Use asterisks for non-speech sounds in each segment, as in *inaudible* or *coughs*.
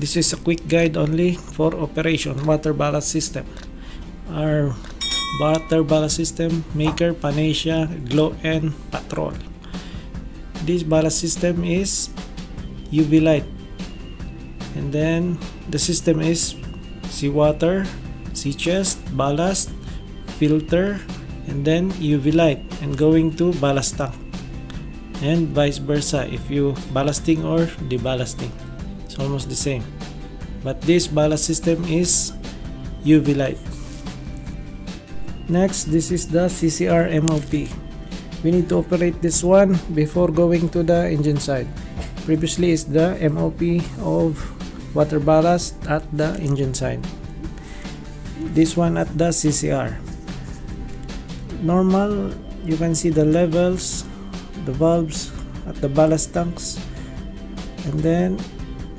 This is a quick guide only for operation water ballast system. Our water ballast system maker Panasia Glo en Patrol. This ballast system is UV light and then the system is seawater, sea chest, ballast, filter and then UV light and going to ballast tank and vice versa if you ballasting or deballasting almost the same. But this ballast system is UV light. Next this is the CCR MOP we need to operate this one before going to the engine side. Previously is the MOP of water ballast at the engine side. This one at the CCR normal you can see the levels the valves at the ballast tanks. And then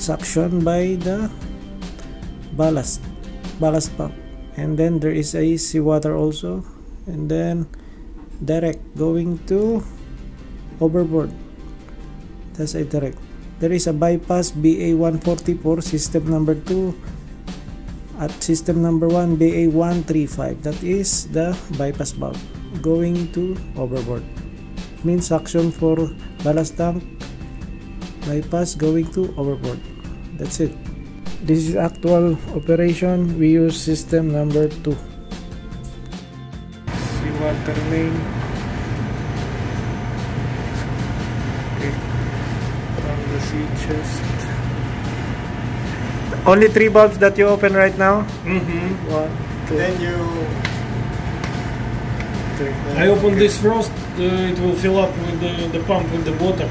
suction by the ballast ballast pump. And then there is a seawater also. And then direct going to overboard. That's a direct. There is a bypass BA144 system number 2 at system number 1 BA135 that is the bypass valve going to overboard. Means suction for ballast tank bypass going to overboard. That's it. This is actual operation. We use system number 2 seawater main okay from the sea chest. Only three bulbs that you open right now? Mm-hmm. one two. Then you three I open this first, uh, it will fill up with the, the pump with the water.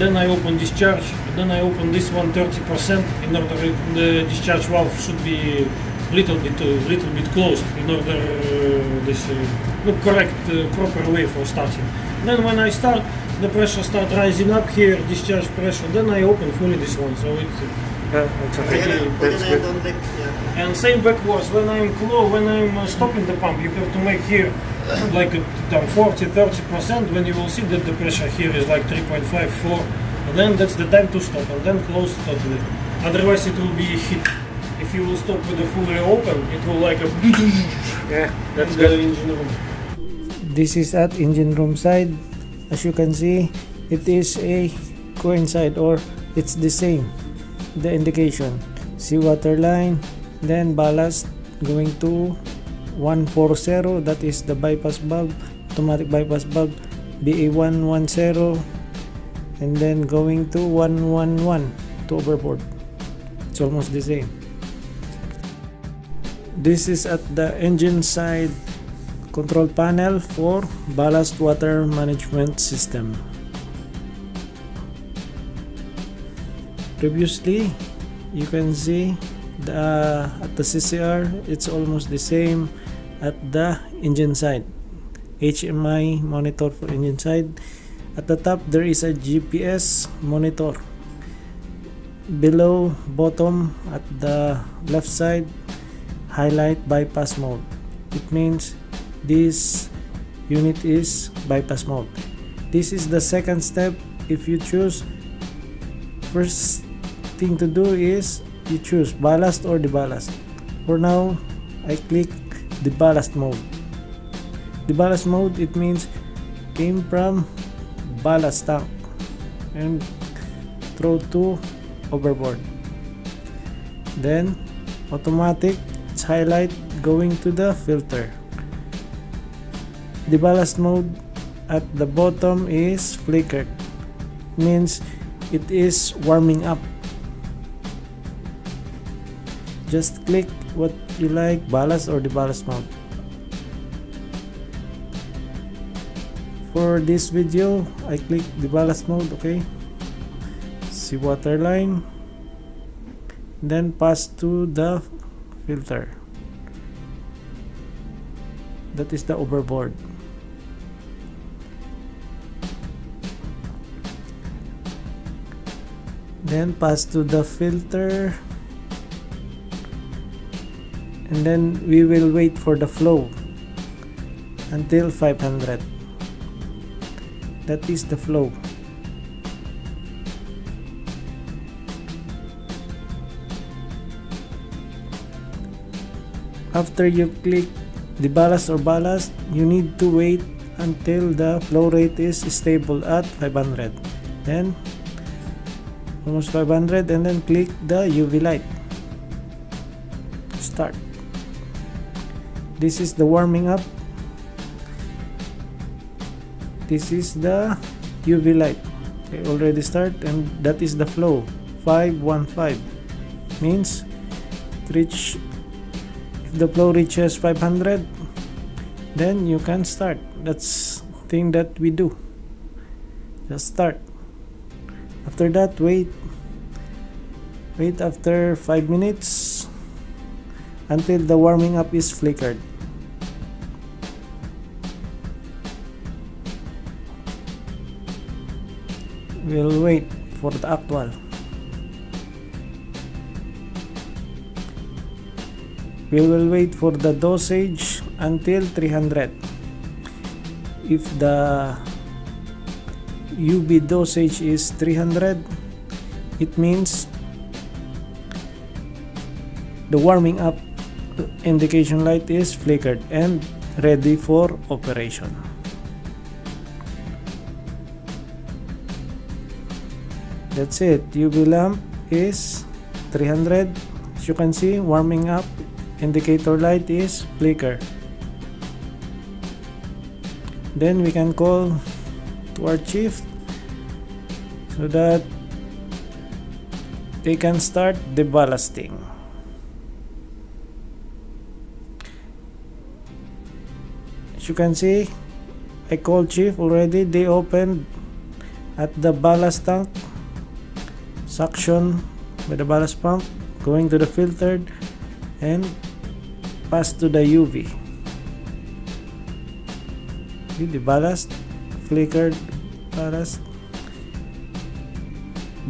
Then I open discharge. Then I open this one 30% in order the discharge valve should be little bit uh, little bit closed in order uh, this uh, correct uh, proper way for starting. Then when I start, the pressure start rising up here, discharge pressure. Then I open fully this one, so it. Yeah, it's okay. your, That's good. Yeah. And same backwards, when I'm close, when I'm uh, stopping the pump, you have to make here *coughs* like uh, 40 30%. When you will see that the pressure here is like 3.5 4, and then that's the time to stop and then close totally. Otherwise, it will be hit. If you will stop with the fully open, it will like a *laughs* Yeah, that's in the good. engine room. This is at engine room side. As you can see, it is a coincide or it's the same. The indication. Seawater line, then ballast going to 140 that is the bypass valve, automatic bypass valve BA110 and then going to 111 to overboard. It's almost the same. This is at the engine side control panel for ballast water management system. Previously, you can see the at the CCR it's almost the same at the engine side. HMI monitor for engine side. At the top there is a GPS monitor. Below bottom at the left side highlight bypass mode. It means this unit is bypass mode this is the second step if you choose first thing to do is you choose ballast or deballast for now I click the ballast mode. The ballast mode it means came from ballast tank and throw to overboard. Then automatic it's highlight going to the filter. The ballast mode at the bottom is flickered means it is warming up just click what you like ballast or the ballast mode for this video I click the ballast mode okay? Seawater line. Then pass to the filter. That is the overboard. Then pass to the filter and then we will wait for the flow until 500 that is the flow. After you click the ballast or ballast you need to wait until the flow rate is stable at 500 then almost 500 and then click the UV light. Start this is the warming up. This is the UV light. Okay, already start and that is the flow. 515 means reach if the flow reaches 500 then you can start. That's thing that we do. Just start. After that wait. Wait after 5 minutes until the warming up is flickered we'll wait for the actual we will wait for the dosage until 300 if the UV dosage is 300 it means the warming up indication light is flickered and ready for operation that's it. UV lamp is 300 as you can see warming up. Indicator light is flicker. Then we can call to our chief so that they can start the ballasting. As you can see I called chief already. They opened at the ballast tank suction with the ballast pump going to the filtered and pass to the UV. The ballast, flickered ballast,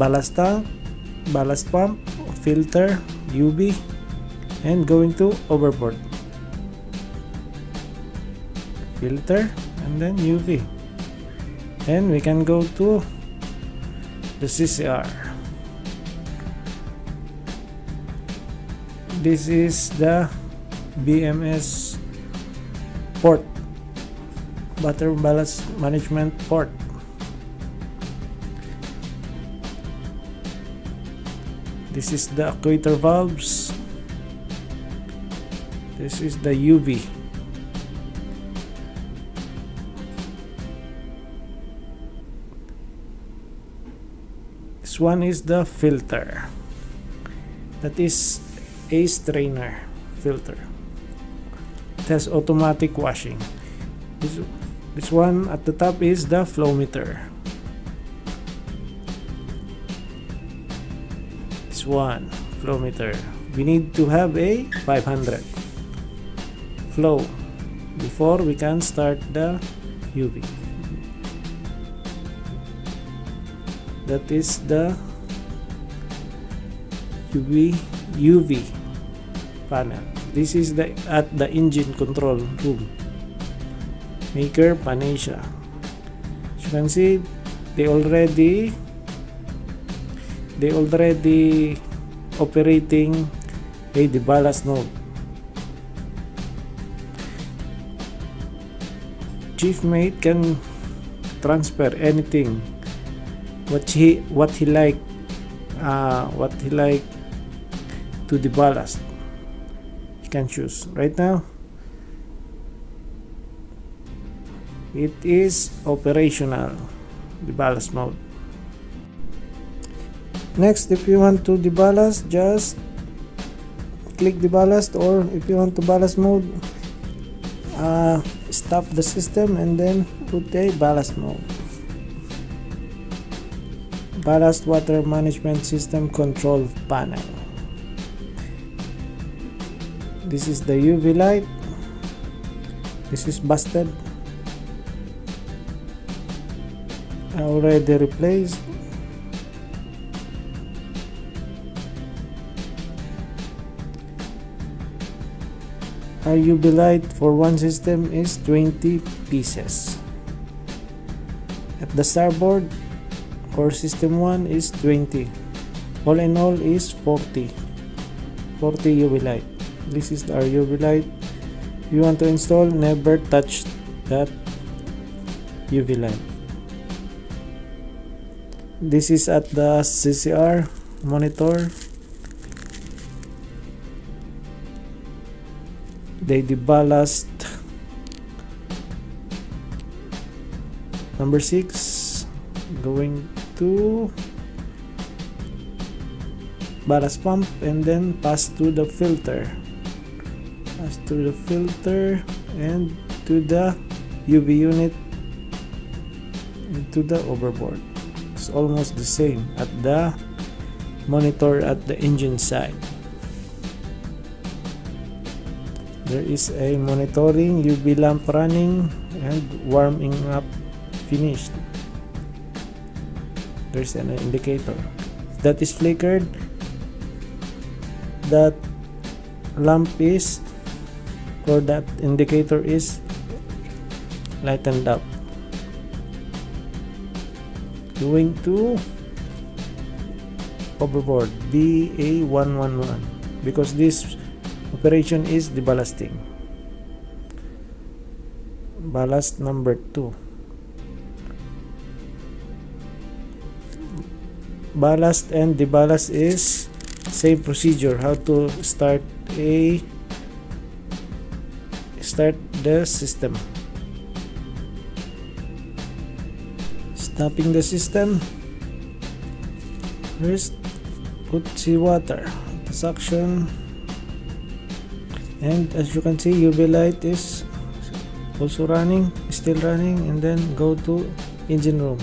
ballast tank, ballast pump, filter, UV, and going to overboard. Filter and then UV. And we can go to the CCR. This is the BMS port battery balance management port. This is the actuator valves. This is the UV this one is the filter. That is a strainer filter. Has automatic washing. This, this one at the top is the flow meter this one flow meter we need to have a 500 flow. Before we can start the UV that is the UV UV this is the at the engine control room. Maker Panasia as you can see they already they already operating a the ballast node chief mate can transfer anything. What he what he like uh, what he like to the ballast you can choose right now. It is operational the ballast mode. Next if you want to deballast just click the ballast or if you want to ballast mode uh, stop the system and then put a ballast mode. Ballast water management system control panel this is the UV light. This is busted. Already replaced. Our UV light for one system is 20 pieces. At the starboard for system 1 is 20 all in all is 40 40 UV light this is our UV light you want to install never touch that UV light this is at the CCR monitor. They deballast number six going to ballast pump and then pass to the filter pass to the filter and to the UV unit and to the overboard. It's almost the same at the monitor at the engine side. There is a monitoring UV lamp running and warming up finished. There's an indicator that is flickered that lamp is or that indicator is lightened up. Going to overboard BA111 because this operation is the ballasting. Ballast number 2 ballast and deballast is same procedure how to start a start the system. Stopping the system. First put seawater suction. And as you can see UV light is also running still running and then go to engine room.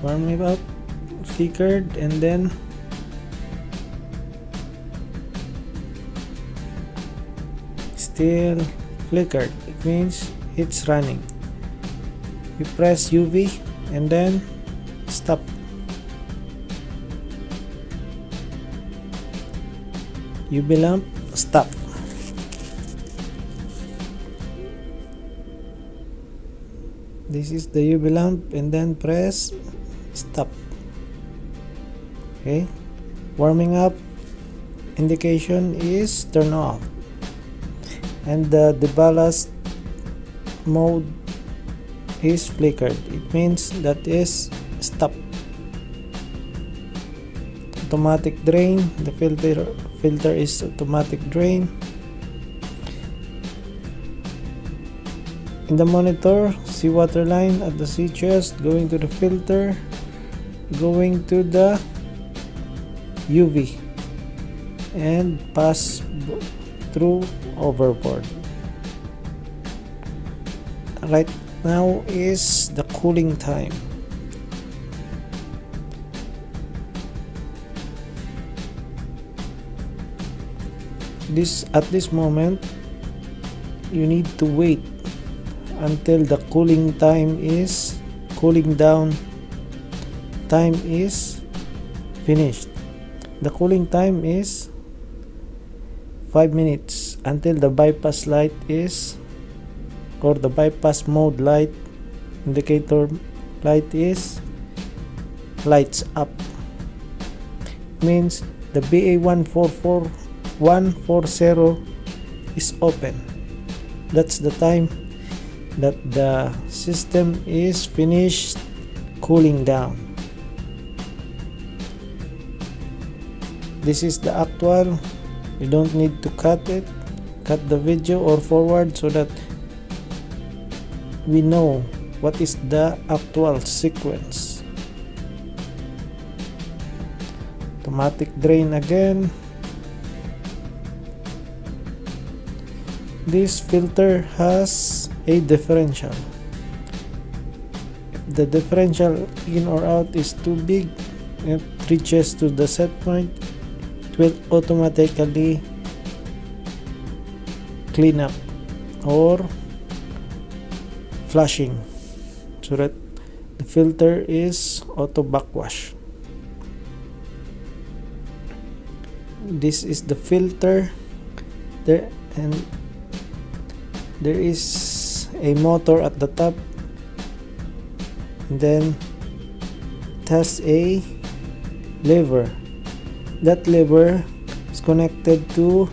Warm it up flickered and then still flickered it means it's running. You press UV and then stop. UV lamp stop. This is the UV lamp and then press stop okay? Warming up indication is turn off. And the, the ballast mode is flickered. It means that is stop. Automatic drain. The filter filter is automatic drain. In the monitor seawater line at the sea chest going to the filter going to the UV and pass through overboard. Right now is the cooling time. This at this moment you need to wait until the cooling time is cooling down time is finished the cooling time is 5 minutes until the bypass light is or the bypass mode light indicator light is lights up. Means the BA144 140 is open. That's the time that the system is finished cooling down this is the actual. You don't need to cut it. Cut the video or forward so that we know what is the actual sequence. Automatic drain again. This filter has a differential. If the differential in or out is too big. It reaches to the set point will automatically clean up or flushing. So that the filter is auto backwash. This is the filter. There and there is a motor at the top. And then has a lever that lever is connected to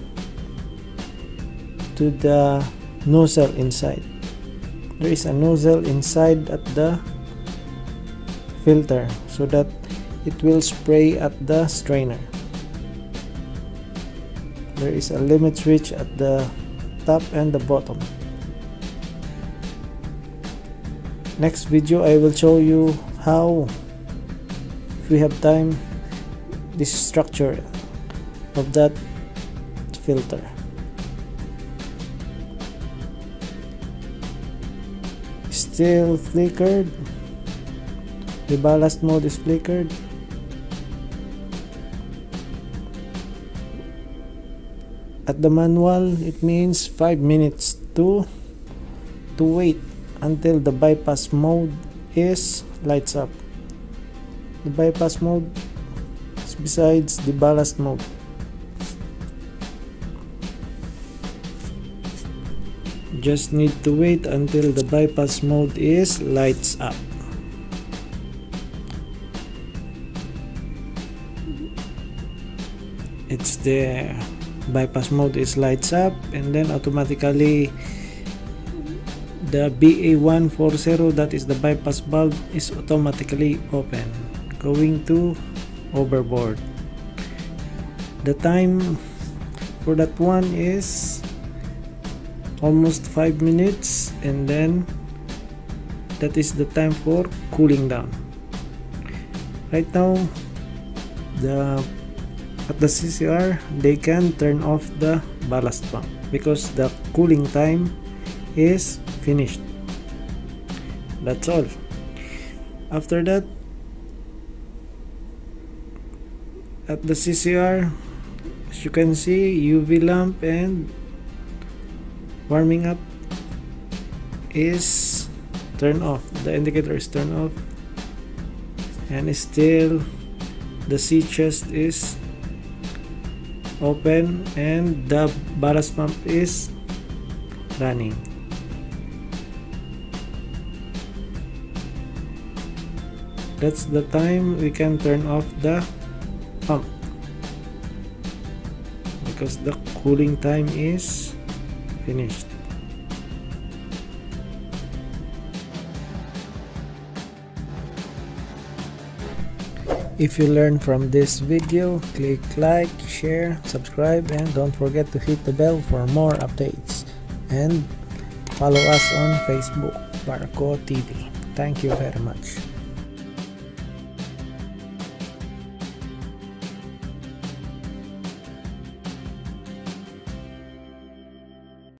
to the nozzle inside. There is a nozzle inside at the filter so that it will spray at the strainer. There is a limit switch at the top and the bottom. Next video I will show you how if we have time this structure of that filter. Still flickered. The ballast mode is flickered. At the manual it means 5 minutes to to wait until the bypass mode is lights up. The bypass mode besides the ballast mode just need to wait until the bypass mode is lights up. It's there bypass mode is lights up and then automatically the BA140 that is the bypass valve is automatically open. Going to overboard. The time for that one is almost 5 minutes and then that is the time for cooling down. Right now the at the CCR they can turn off the ballast pump because the cooling time is finished. That's all. After that at the CCR as you can see UV lamp and warming up is turned off. The indicator is turned off. And still the sea chest is open and the ballast pump is running. That's the time we can turn off the pump because the cooling time is finished If you learned from this video, click like, share, subscribe and don't forget to hit the bell for more updates. And follow us on Facebook, Barko TV. Thank you very much.